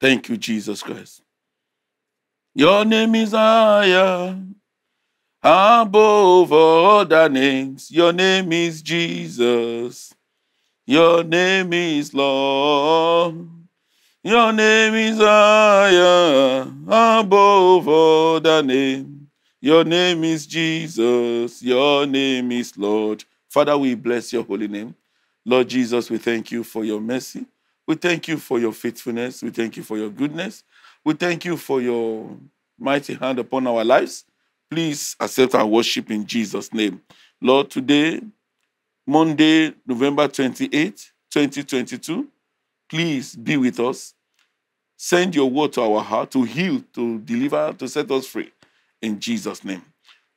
Thank you, Jesus Christ. Your name is higher above all other names. Your name is Jesus. Your name is Lord. Your name is higher above all the name. Your name is Jesus. Your name is Lord. Father, we bless your holy name. Lord Jesus, we thank you for your mercy. We thank you for your faithfulness. We thank you for your goodness. We thank you for your mighty hand upon our lives. Please accept our worship in Jesus' name. Lord, today, Monday, November 28, 2022, please be with us. Send your word to our heart to heal, to deliver, to set us free. In Jesus' name.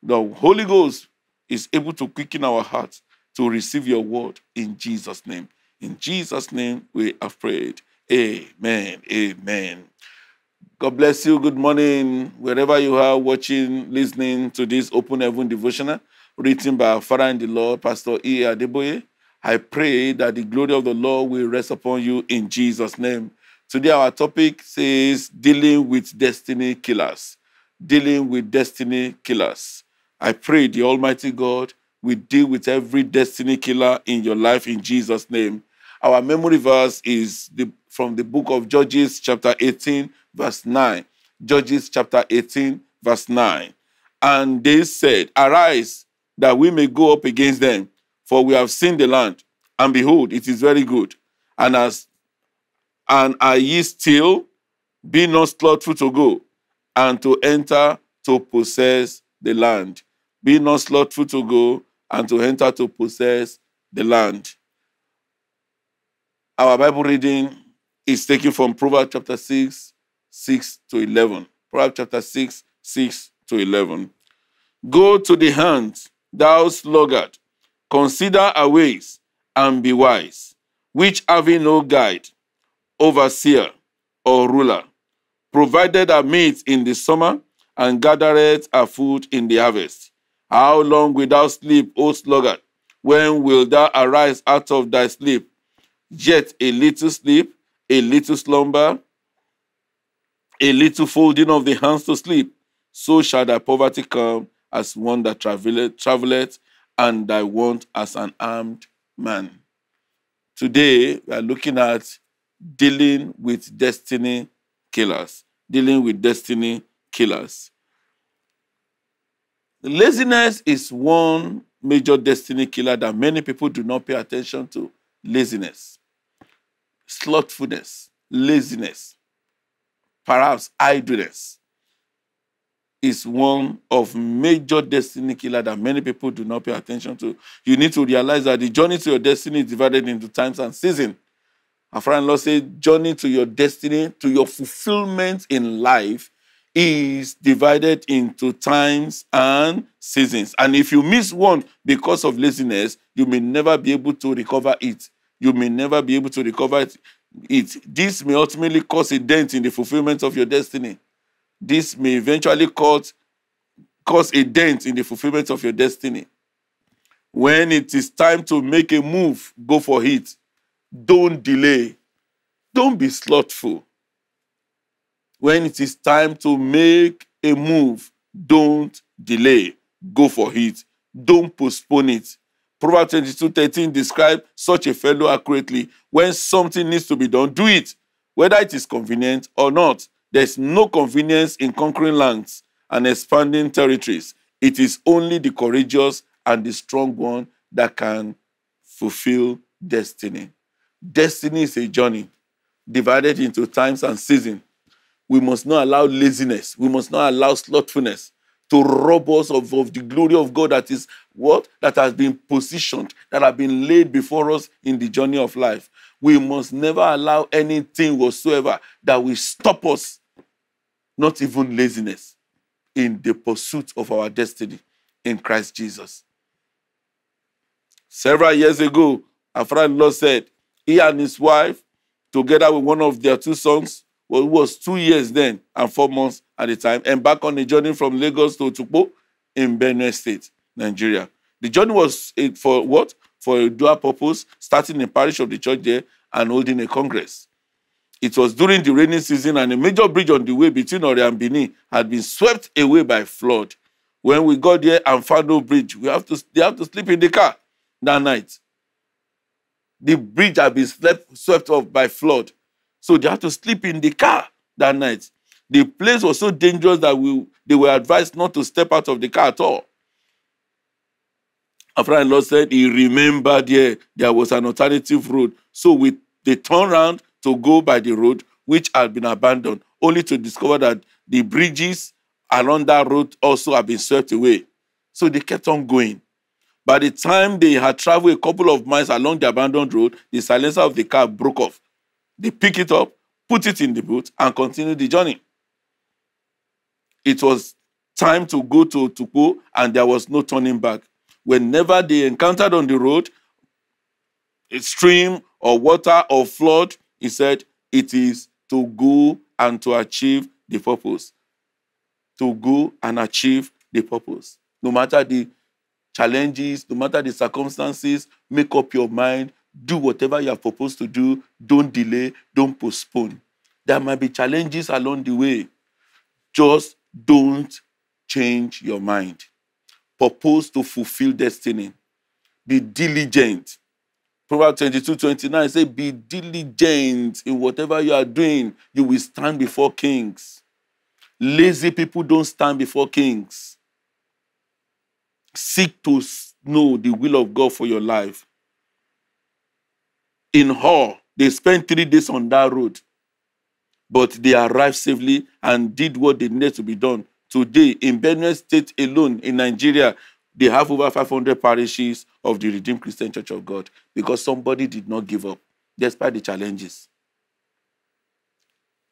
The Holy Ghost is able to quicken our hearts to receive your word in Jesus' name. In Jesus' name, we have prayed. Amen. Amen. God bless you. Good morning, wherever you are watching, listening to this Open Heaven devotional written by our Father in the Lord, Pastor E. Adeboye. I pray that the glory of the Lord will rest upon you in Jesus' name. Today, our topic says dealing with destiny killers. Dealing with destiny killers. I pray the Almighty God will deal with every destiny killer in your life in Jesus' name. Our memory verse is the, from the book of Judges, chapter 18, verse 9. Judges, chapter 18, verse 9. And they said, Arise, that we may go up against them, for we have seen the land, and behold, it is very good. And as and are ye still? Be not slothful to go, and to enter to possess the land. Be not slothful to go, and to enter to possess the land. Our Bible reading is taken from Proverbs chapter 6, 6 to 11. Proverbs chapter 6, 6 to 11. Go to the hand, thou sluggard, consider our ways, and be wise, which having no guide, overseer, or ruler, provided our meat in the summer, and gathereth our food in the harvest. How long wilt thou sleep, O sluggard? When wilt thou arise out of thy sleep? Yet a little sleep, a little slumber, a little folding of the hands to sleep. So shall thy poverty come as one that travelleth, travelleth and thy want as an armed man. Today, we are looking at dealing with destiny killers. Dealing with destiny killers. Laziness is one major destiny killer that many people do not pay attention to. Laziness, slothfulness, laziness, perhaps idleness is one of major destiny killer that many people do not pay attention to. You need to realize that the journey to your destiny is divided into times and seasons. Our friend Lord said, journey to your destiny, to your fulfillment in life is divided into times and seasons. And if you miss one because of laziness, you may never be able to recover it. You may never be able to recover it. This may ultimately cause a dent in the fulfillment of your destiny. This may eventually cause, cause a dent in the fulfillment of your destiny. When it is time to make a move, go for it. Don't delay. Don't be slothful. When it is time to make a move, don't delay. Go for it. Don't postpone it. Proverbs 22 13 describes such a fellow accurately. When something needs to be done, do it, whether it is convenient or not. There's no convenience in conquering lands and expanding territories. It is only the courageous and the strong one that can fulfill destiny. Destiny is a journey divided into times and seasons. We must not allow laziness, we must not allow slothfulness to rob us of, of the glory of God that is what? That has been positioned, that have been laid before us in the journey of life. We must never allow anything whatsoever that will stop us, not even laziness, in the pursuit of our destiny in Christ Jesus. Several years ago, our friend Lord said, he and his wife, together with one of their two sons, well, it was two years then and four months at the time, embarked on a journey from Lagos to Otukpo in Benue State, Nigeria. The journey was for what? For a dual purpose, starting a parish of the church there and holding a congress. It was during the rainy season, and a major bridge on the way between Ore and Benin had been swept away by flood. When we got there and found no bridge, we have to they have to sleep in the car that night. The bridge had been swept, swept off by flood. So they had to sleep in the car that night. The place was so dangerous that we they were advised not to step out of the car at all. Our friend Lord said he remembered there there was an alternative road. So we they turned around to go by the road which had been abandoned, only to discover that the bridges along that road also had been swept away. So they kept on going. By the time they had traveled a couple of miles along the abandoned road, the silencer of the car broke off. They picked it up, put it in the boot, and continued the journey. It was time to go to Otukpo, and there was no turning back. Whenever they encountered on the road a stream or water or flood, he said, it is to go and to achieve the purpose. To go and achieve the purpose. No matter the challenges, no matter the circumstances, make up your mind, do whatever you are proposed to do, don't delay, don't postpone. There might be challenges along the way. Just don't change your mind. Propose to fulfill destiny. Be diligent. Proverbs 22 29 say, Be diligent in whatever you are doing. You will stand before kings. Lazy people don't stand before kings. Seek to know the will of God for your life. In Hor, they spent three days on that road, but they arrived safely and did what they needed to be done. Today, in Benue State alone, in Nigeria, they have over 500 parishes of the Redeemed Christian Church of God because somebody did not give up despite the challenges.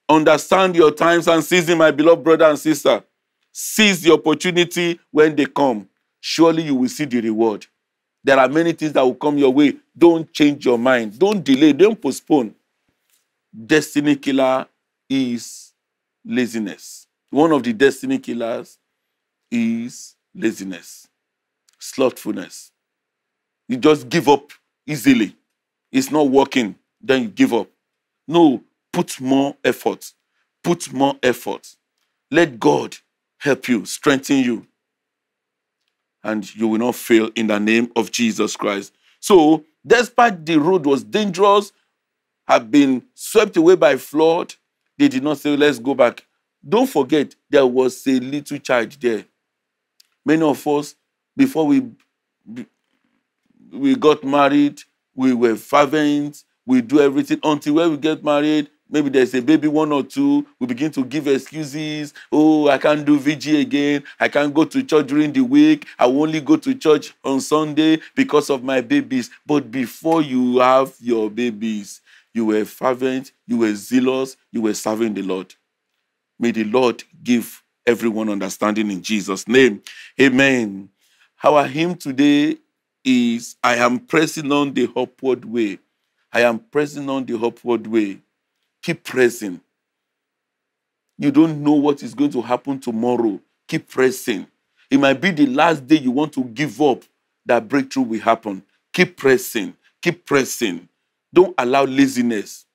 Understand your times and season, my beloved brother and sister. Seize the opportunity when they come. Surely you will see the reward. There are many things that will come your way. Don't change your mind. Don't delay. Don't postpone. Destiny killer is laziness. One of the destiny killers is laziness slothfulness. You just give up easily. It's not working, then you give up. No, put more effort. Put more effort. Let God help you, strengthen you, and you will not fail in the name of Jesus Christ. So, despite the road was dangerous, have been swept away by flood, they did not say, Let's go back. Don't forget, there was a little child there. Many of us before we we got married, we were fervent, we do everything until when we get married, maybe there's a baby one or two, we begin to give excuses. Oh, I can't do VG again. I can't go to church during the week. I will only go to church on Sunday because of my babies. But before you have your babies, you were fervent, you were zealous, you were serving the Lord. May the Lord give everyone understanding in Jesus' name. Amen. Our hymn today is I am pressing on the upward way. I am pressing on the upward way. Keep pressing. You don't know what is going to happen tomorrow. Keep pressing. It might be the last day you want to give up, that breakthrough will happen. Keep pressing. Keep pressing. Don't allow laziness.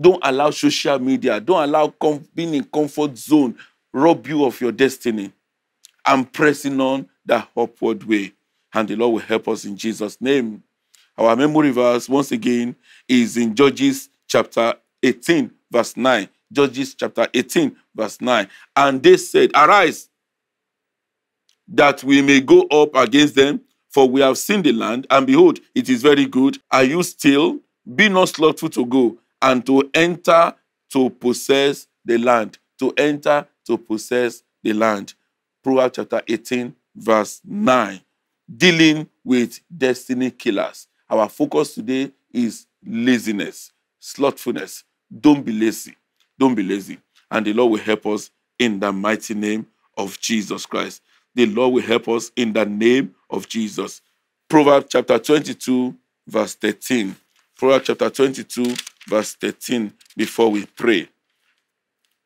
Don't allow social media. Don't allow being in comfort zone rob you of your destiny. I'm pressing on the upward way. And the Lord will help us in Jesus' name. Our memory verse, once again, is in Judges chapter 18, verse 9. Judges chapter 18, verse 9. And they said, Arise, that we may go up against them, for we have seen the land, and behold, it is very good. Are you still? Be not slothful to go, and to enter to possess the land. To enter to possess the land. Proverbs chapter 18, verse 9, dealing with destiny killers. Our focus today is laziness, slothfulness. Don't be lazy. Don't be lazy. And the Lord will help us in the mighty name of Jesus Christ. The Lord will help us in the name of Jesus. Proverbs chapter 22, verse 13. Proverbs chapter 22, verse 13, before we pray.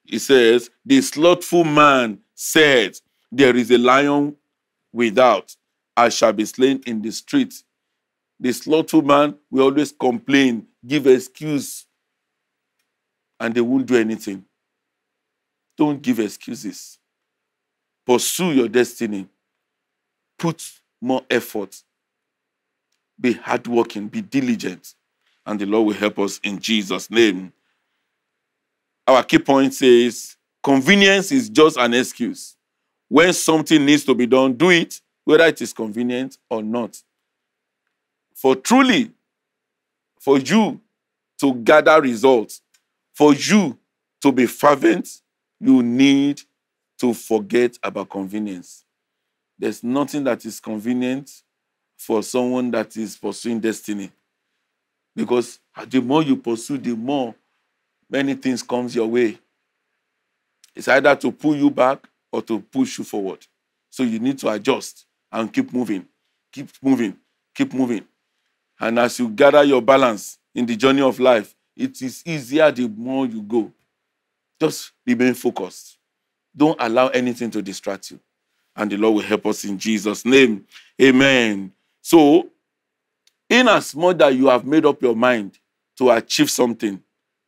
It says, The slothful man said, There is a lion without, I shall be slain in the street. The slothful man will always complain, give excuse. and they won't do anything. Don't give excuses. Pursue your destiny. Put more effort. Be hardworking, be diligent, and the Lord will help us in Jesus' name. Our key point says convenience is just an excuse. When something needs to be done, do it, whether it is convenient or not. For truly, for you to gather results, for you to be fervent, you need to forget about convenience. There's nothing that is convenient for someone that is pursuing destiny. Because the more you pursue, the more many things comes your way. It's either to pull you back or to push you forward. So you need to adjust and keep moving, keep moving, keep moving. And as you gather your balance in the journey of life, it is easier the more you go. Just remain focused. Don't allow anything to distract you. And the Lord will help us in Jesus' name. Amen. So, in as much that you have made up your mind to achieve something,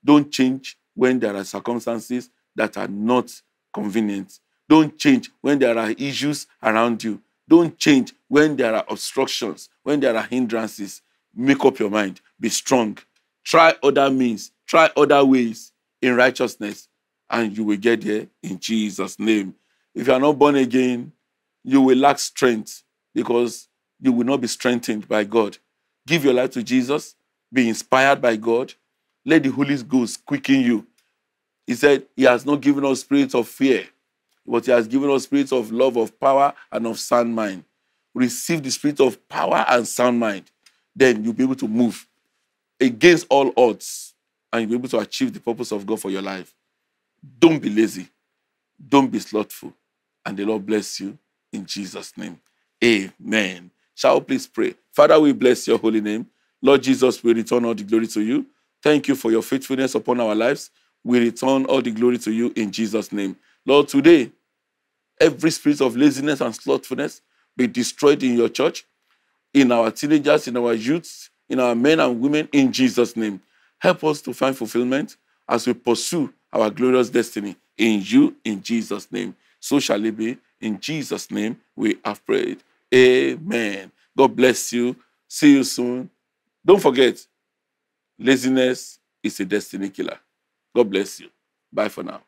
don't change when there are circumstances that are not convenient. Don't change when there are issues around you. Don't change when there are obstructions, when there are hindrances. Make up your mind. Be strong. Try other means. Try other ways in righteousness, and you will get there in Jesus' name. If you are not born again, you will lack strength because you will not be strengthened by God. Give your life to Jesus. Be inspired by God. Let the Holy Ghost quicken you. He said, He has not given us spirits of fear, but He has given us spirits of love, of power, and of sound mind. Receive the spirit of power and sound mind. Then you'll be able to move against all odds and you'll be able to achieve the purpose of God for your life. Don't be lazy. Don't be slothful. And the Lord bless you in Jesus' name. Amen. Shall we please pray? Father, we bless your holy name. Lord Jesus, we return all the glory to you. Thank you for your faithfulness upon our lives. We return all the glory to you in Jesus' name. Lord, today, every spirit of laziness and slothfulness be destroyed in your church, in our teenagers, in our youths, in our men and women in Jesus' name. Help us to find fulfillment as we pursue our glorious destiny in you, in Jesus' name. So shall it be. In Jesus' name, we have prayed. Amen. God bless you. See you soon. Don't forget, Laziness is a destiny killer. God bless you. Bye for now.